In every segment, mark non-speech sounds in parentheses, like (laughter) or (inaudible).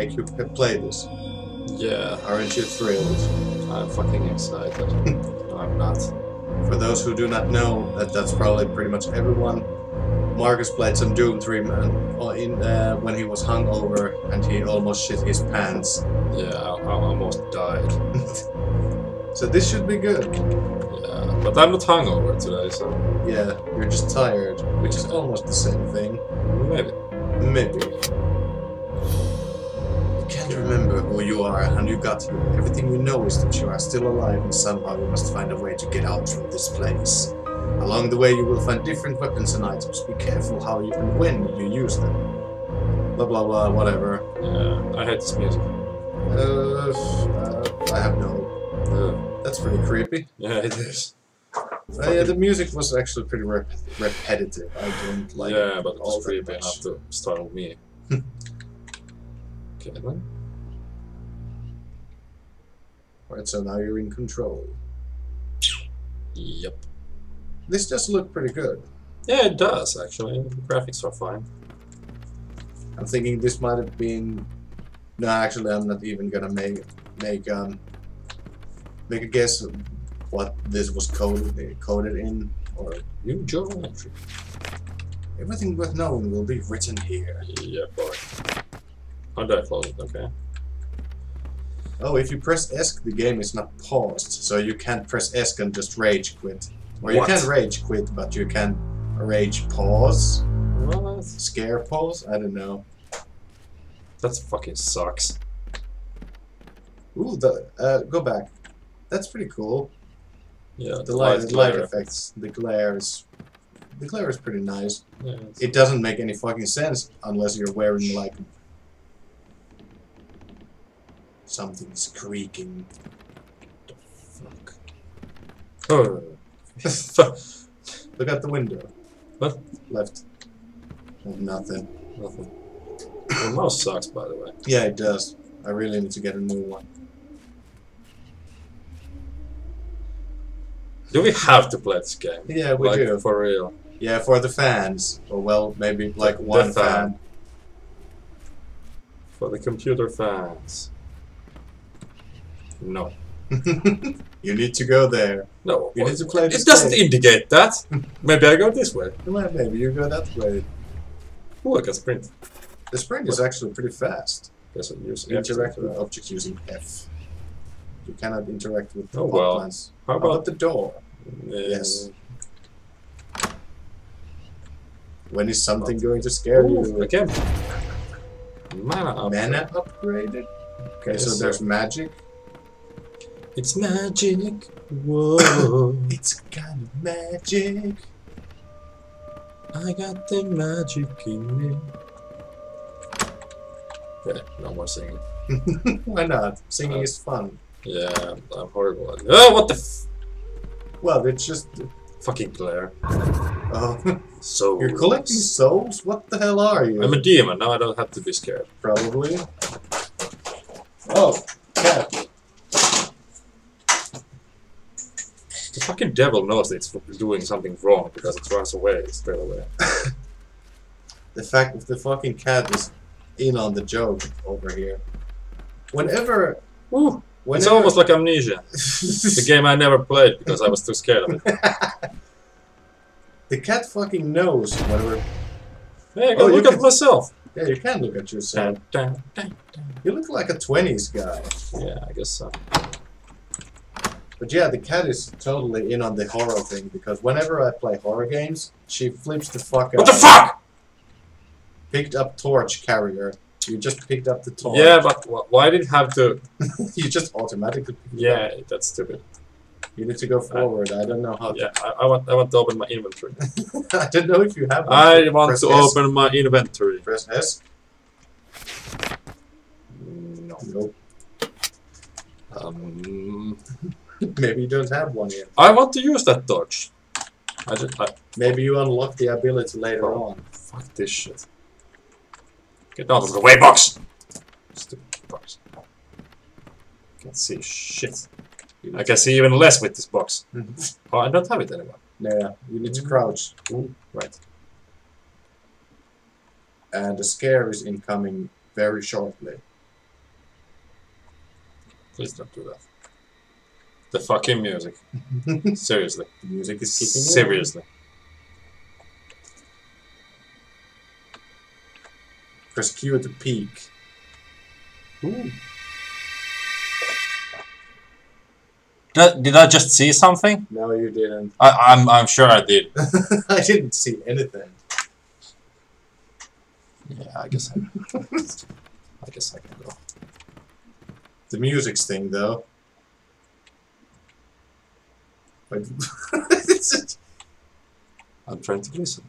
make you play this. Yeah, Aren't you thrilled? I'm fucking excited. no, (laughs) I'm not. For those who do not know, that that's probably pretty much everyone. Markus played some Doom 3 man uh, in uh, when he was hungover and he almost shit his pants. Yeah, I, I almost died. (laughs) So this should be good. Yeah, but I'm not hungover today, so Yeah, you're just tired, which is almost the same thing. maybe. Maybe. Can't remember who you are and you got here. Everything you know is that you are still alive and somehow you must find a way to get out from this place. Along the way you will find different weapons and items. Be careful how you and when you use them. Blah blah blah, whatever. Yeah, I hate this music. Uh, uh, I have no. Uh, That's pretty creepy. yeah, it is. Uh, yeah, the music was actually pretty rep- repetitive. I don't like yeah, it but it all was creepy enough to startle me. (laughs) okay, then. Right, so now you're in control. Yep. This does look pretty good. Yeah, it does actually. The graphics are fine. I'm thinking this might have been. No, actually, I'm not even gonna make make um make a guess of what this was coded coded in, or New journal entry. everything worth knowing will be written here. Yeah, boy. How do I close it? Okay. Oh, if you press ESC, the game is not paused, so you can't press ESC and just rage quit. Or you What? can rage quit, but you can rage pause, What? scare pause. I don't know. That fucking sucks. Ooh, the uh, go back. That's pretty cool. Yeah, The light, light light glare. effects, the glare is, the glare is pretty nice. Yeah, It doesn't make any fucking sense unless you're wearing like something's creaking. Fuck. Oh. (laughs) Look out the window. What? Left. Oh, nothing. Nothing. The mouse sucks, by the way. Yeah, it does. I really need to get a new one. Do we have to play this game? Yeah, we like, do. For real. Yeah, for the fans. Or well, maybe like The one fan. fan. For the computer fans. No. (laughs) you need to go there. No. You need to play this It doesn't game. indicate that. Maybe I go this way. Well, maybe you go that way. Oh, I can sprint. The sprint is actually pretty fast. I'll use interact with objects using F. You cannot interact with Oh, well. plans. How How about about the door? uh, Yes. When is something going to scare Ooh, you? again. Mana up. Mana upgraded? Okay, so there's magic. It's magic. Whoa. It's kind of magic. I got the magic in me. Okay, no more singing. (laughs) Why not? Singing Uh, is fun. Yeah, I'm, horrible at. Oh, what the f- Well, it's just. fucking glare. Oh, (laughs) So you're collecting souls? What the hell are you? I'm a demon, now I don't have to be scared. Probably. Oh, cat. The fucking devil knows it's doing something wrong because it runs away straight away. (laughs) The fact that the fucking cat is in on the joke over here. Whenever. Woo! whenever It's almost like Amnesia. (laughs) The game I never played because I was too scared of it. (laughs) the cat fucking knows whenever. Hey, I Oh, can you look at can- myself. Yeah, you can look at yourself. Dun, dun, dun, You look like a 20s guy. Yeah, I guess so. But yeah, the cat is totally in on the horror thing because whenever I play horror games, she flips the fuck out. What the fuck? Picked up torch carrier. You just picked up the torch. Yeah, but wh- why did it have to? (laughs) you just automatically. it up. Yeah, that's stupid. You need to go forward. I don't know how. Yeah, I, I want I want to open my inventory. (laughs) I don't know if you have. one. I want Press to S. open my inventory. Press S. No. Nope. Um, (laughs) (laughs) Maybe you don't have one yet. I want to use that torch. I just I, Maybe you unlock the ability later Oh. on. fuck this shit. Get out of the way, box. Stupid box. Can't see shit. I can see even less with this box. Mhm. Oh, I don't have it anymore. Yeah, you need to crouch. Ooh, right. And the scare is incoming very shortly. Please don't do that. The fucking music. (laughs) Seriously. The music is kicking in. Seriously. Press Q at the peak. Ooh. Did, did I just see something? No, you didn't. I, I'm I'm sure I did. (laughs) I didn't see anything. Yeah, I guess I, (laughs) I guess I can go. The music's thing, though. Like, (laughs) I'm trying to listen.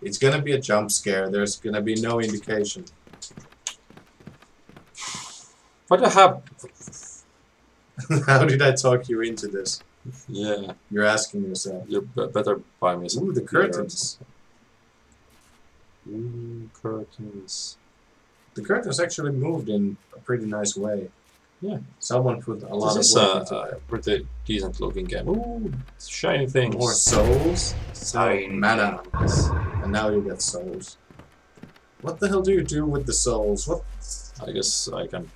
it's gonna be a jump scare. There's gonna be no indication. What the hell? (laughs) How did I talk you into this? Yeah, You're asking yourself. you be- better buy me some. Ooh, the curtains. Ooh, curtains. The curtains actually moved in a pretty nice way. Yeah. Someone put a lot This is of uh, a, work into a it. pretty decent looking game. Ooh, shiny things. More souls, Shiny mana, and now you get souls. What the hell do you do with the souls? What? I guess I can.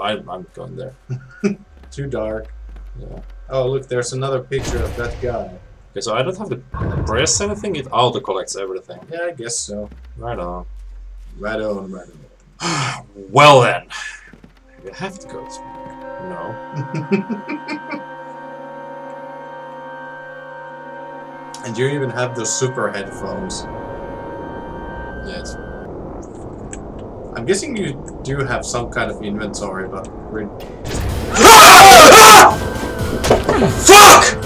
I, I'm going there. (laughs) Too dark. Yeah. Oh, look, there's another picture of that guy. Okay, so I don't have to press anything. It auto collects everything. Yeah, I guess so. Right on. Right on, right on. (sighs) well then, you have to go. To... No. (laughs) and you even have those super headphones. Yes. I'm guessing you do have some kind of inventory, but we're (laughs) Fuck!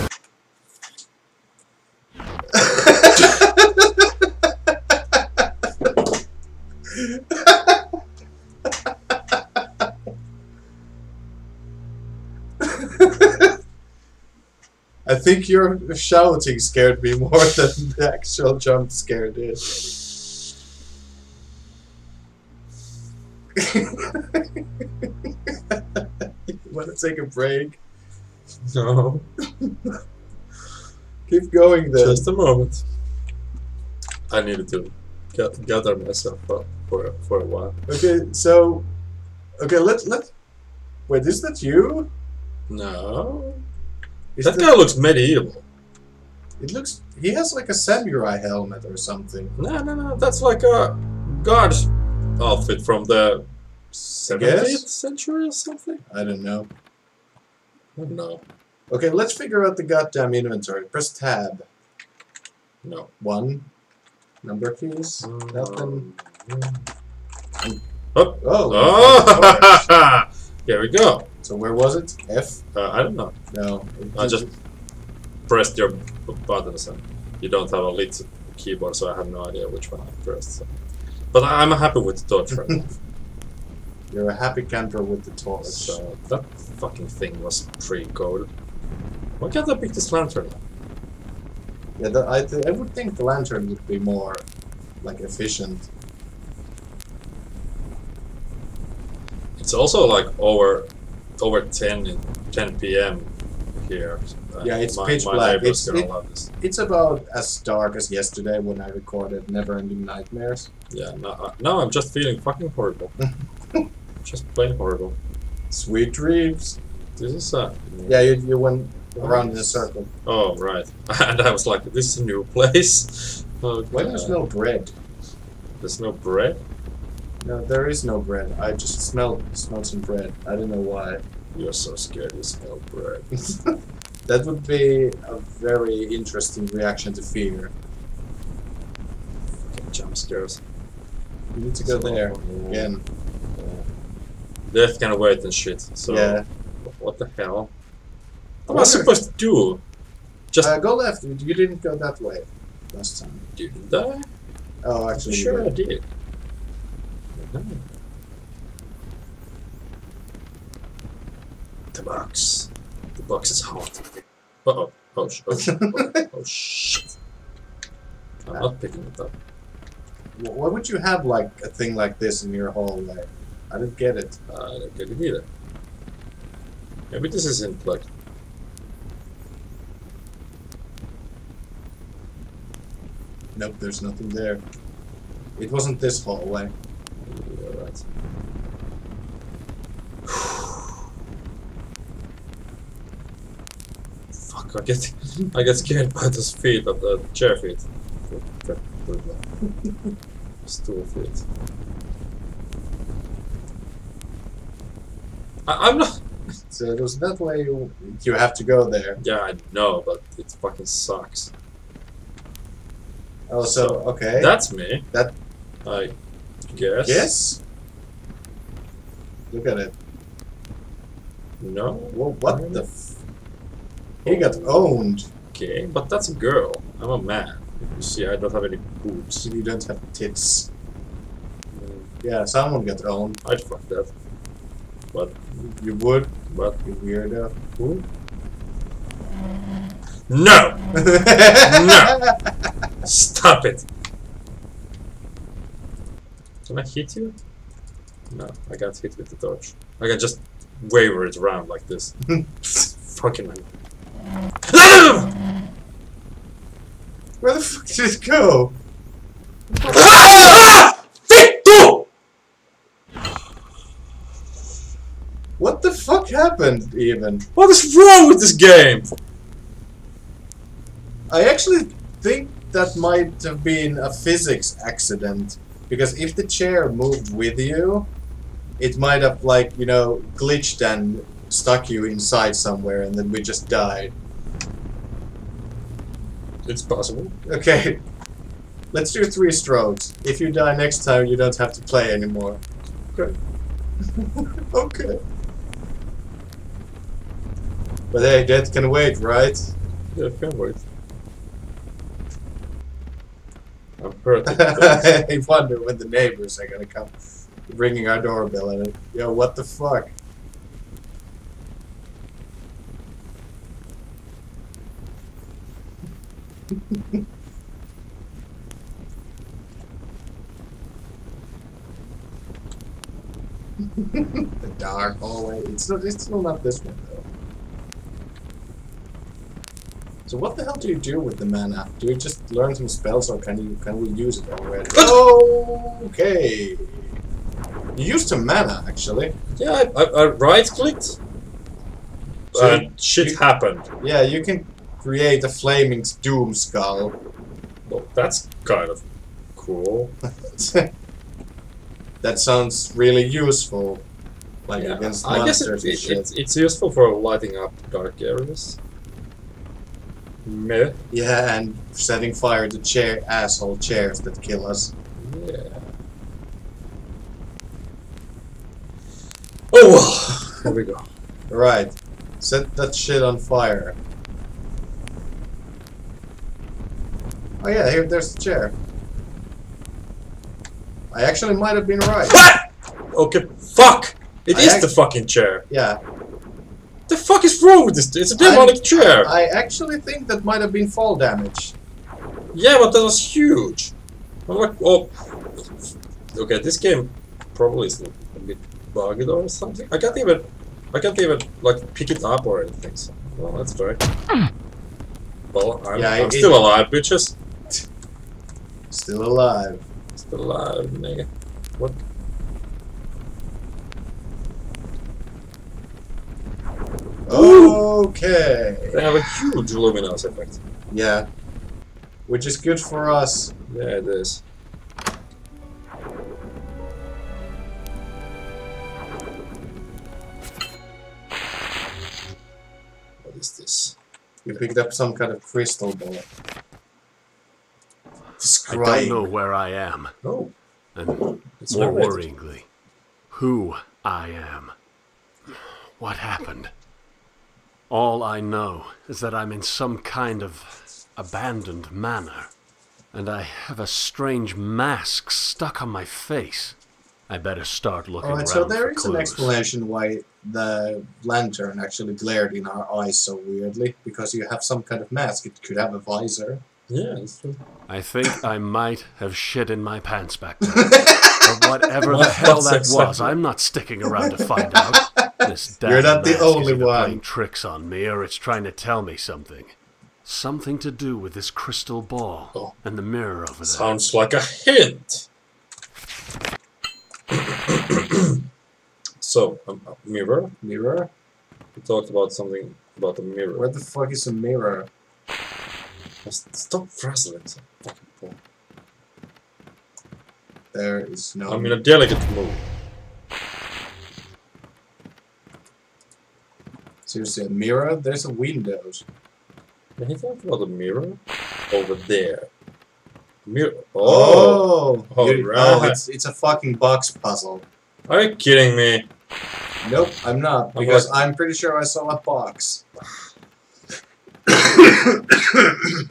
Think your shouting scared me more (laughs) than the actual jump scare did. (laughs) Want to take a break? No. (laughs) Keep going then. Just a moment. I needed to get, gather myself up for for a while. Okay, so okay, let let wait. Is that you? No. Is That guy looks medieval. It looks. He has like a samurai helmet or something. No, no, no. That's like a god outfit from the 17th century or something. I don't know. I don't know. Okay, let's figure out the goddamn inventory. Press tab. No. One. Number keys. Um, Nothing. Oh. Oh. Oh! (laughs) Here we go. So where was it? F. Uh, I don't know. No. I just pressed your buttons and you don't have a lit keyboard, so I have no idea which one I pressed. So. But I'm happy with the torch right now. (laughs) You're a happy camper with the torch. So that fucking thing was pre-coded. Why can't I pick this lantern? Yeah, the, I, th- I would think the lantern would be more like efficient. It's also like over over 10 in 10 p.m. here. Uh, Yeah, it's my, pitch my black. It's- gonna it- love this. It's about as dark as yesterday when I recorded Neverending Nightmares. Yeah, no, uh, no, I'm just feeling fucking horrible. (laughs) just plain horrible. Sweet dreams. This is uh Yeah, you, you went around in a circle. Oh right, (laughs) and I was like, this is a new place. Oh, Why there's no bread? There's no bread. No, there is no bread. I just smelled smelled some bread. I don't know why. You're so scared you smell bread. (laughs) that would be a very interesting reaction to fear. Fucking jump scares. You need to go there Yeah. again. Death can wait and shit. So yeah. what the hell? I What was I supposed to do? Just Uh, go left. You didn't go that way last time. didn't I? Oh, actually, Sure I did. No. The box. The box is hot. Uh oh. Oh, sh- oh, sh- oh, oh shit. I'm not picking it up. Why would you have like a thing like this in your hallway? I don't get it. I don't get it either. Maybe this isn't like. Nope, there's nothing there. It wasn't this hallway. You're right. I get I get scared by those feet of the chair feet. (laughs) Stool feet. I, I'm not. (laughs) So there's that way you, you have to go there. Yeah, I know, but it fucking sucks. Oh, so, okay. That's me. That- I guess. Yes? Look at it. No. Whoa, what the He got owned. Okay, but that's a girl. I'm a man. You see, I don't have any boobs. You don't have tits. Mm, Yeah, someone got owned. I'd fuck that. But, You would, but you weirdo. who? No! no! Stop it! Can I hit you? No, I got hit with the torch. I can just waver it around like this. (laughs) Fucking man. Where the fuck did it go? What the fuck happened, even? What is wrong with this game? I actually think that might have been a physics accident. Because if the chair moved with you, it might have, like, you know, glitched and stuck you inside somewhere and then we just died. It's possible. Okay. Let's do three strokes. If you die next time, you don't have to play anymore. Okay. (laughs) okay. But hey, that can wait, right? Yeah, can wait. (laughs) I'm hurting. I wonder when the neighbors are gonna come ringing our doorbell and yo, what the fuck? The dark hallway. It's not. It's still not this one though. So what the hell do you do with the mana? Do you just learn some spells, or can you can we use it already? (laughs) okay. You used some mana actually. yeah, I, I, I right clicked. So and shit you- happened. Yeah, you can create a flaming doom skull. Well, that's kind of cool. (laughs) that sounds really useful. Like Yeah, against I guess monsters it, and it, shit. it's, it's useful for lighting up dark areas. Meh. Yeah, and setting fire to chair asshole chairs that kill us. Yeah. Oh well. Here we go. (laughs) Right. Set that shit on fire. Oh yeah, here there's the chair. I actually might have been right. What? Okay, fuck! It I is the fucking chair. Yeah. The fuck is wrong with this? It's a demonic chair. I actually think that might have been fall damage. Yeah, but that was huge. I'm like, oh, okay. This game probably is a bit bugged or something. I can't even, I can't even like pick it up or anything. So, well, that's try. Hmm. Well, I'm, Yeah, I'm it- still alive, bitches. Still alive. Still alive, nigga. What? Okay. They have a huge luminous effect. Yeah. Which is good for us. Yeah, it is. What is this? You picked up some kind of crystal ball. I don't know where I am, Oh, and it's more worryingly, who I am. What happened? All I know is that I'm in some kind of abandoned manor, and I have a strange mask stuck on my face. I better start looking Alright, around so there is an explanation why the lantern actually glared in our eyes so weirdly. Because you have some kind of mask. It could have a visor. Yeah, it's true. I think I might have shit in my pants back there. (laughs) but whatever the hell that exactly- was, I'm not sticking around to find out. This damn (laughs) You're not the mask is only either one. playing tricks on me, or it's trying to tell me something. Something to do with this crystal ball Oh. and the mirror over there. Sounds like a hint. (clears throat) so, um, a mirror. Mirror? We talked about something about the mirror. Where the fuck is a mirror? Stop frazzling so fucking. There is no. I'm in a delicate mood. Seriously, a mirror? There's a windows. Did he about the mirror? Over there. Mirror. Oh! Oh, oh, Alright. it's it's a fucking box puzzle. Are you kidding me? Nope, I'm not I'm because I'm pretty sure I saw a box. (coughs)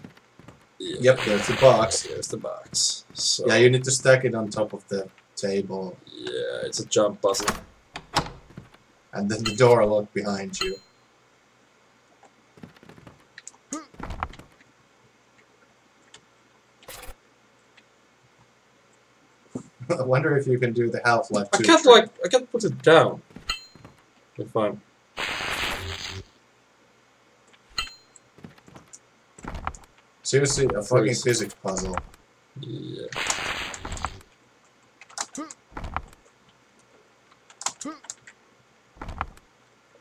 Yep, there's the box. Here's the box. So, Yeah, you need to stack it on top of the table, yeah, it's a jump puzzle. and then the door locked behind you. (laughs) I wonder if you can do the Half-Life I can't like I can't put it down. If I'm Seriously, a fucking Please. physics puzzle. yeah.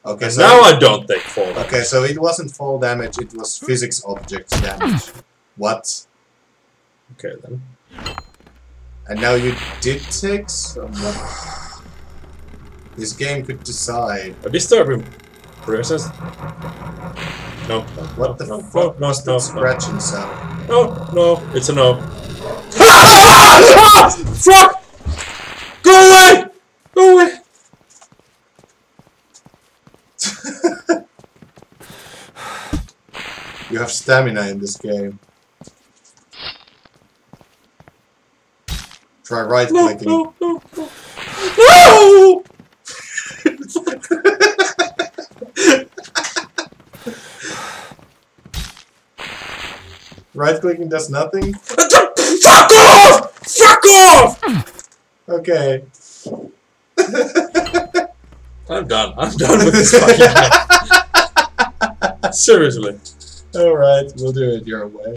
Okay, so now I don't take fall damage. okay, so it wasn't fall damage; it was physics object damage. What? Okay then. And now you did take some. This game could decide. A disturbing presence. No. What the no, fuck no, was no, that no, scratching sound? no, no, it's a no. Fuck! Go away! Go away! (laughs) You have stamina in this game. Try right No, clicking. no, no, no. No! Right clicking does nothing? Fuck off! Fuck off! Okay. (laughs) I'm done. I'm done with this fucking (laughs) game. Seriously. Alright, we'll do it your way.